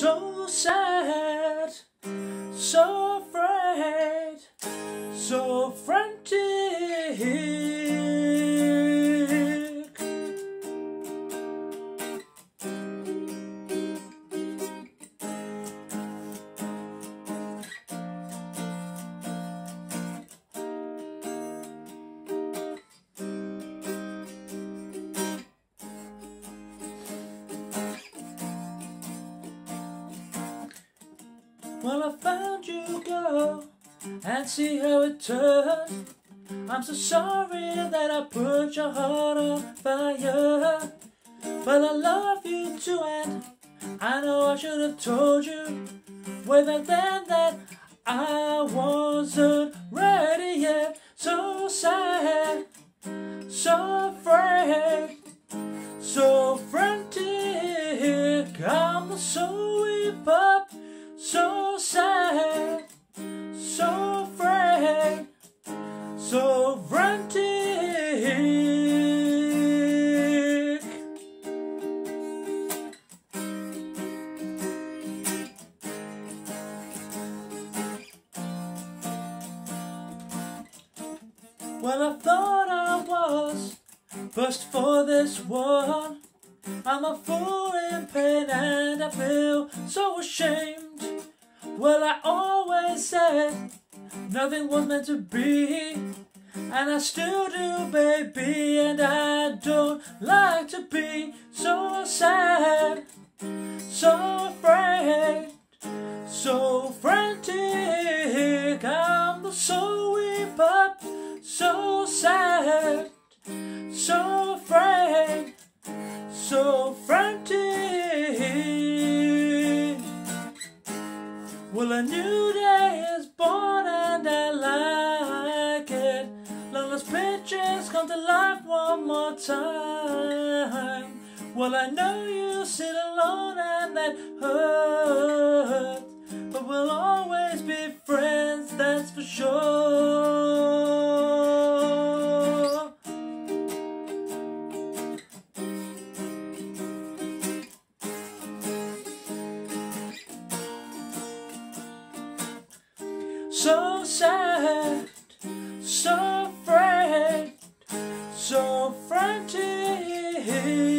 So sad, so afraid, so frantic. Well, I found you, girl, and see how it turned. I'm so sorry that I put your heart on fire. But I love you too, and I know I should have told you way back then that I wasn't ready yet. So sad, so afraid, so frantic. I'm so weep Well, I thought I was bust for this one. I'm a fool in pain and I feel so ashamed. Well, I always said nothing was meant to be. And I still do, baby, and I don't like to be so sad, so afraid, so frantic. I'm so weep up, so so afraid, so frantic. Well, a new day is born and I like it. Long as pictures come to life one more time. Well, I know you sit alone and that hurts. But we'll always be friends, that's for sure. So sad, so afraid, so frantic.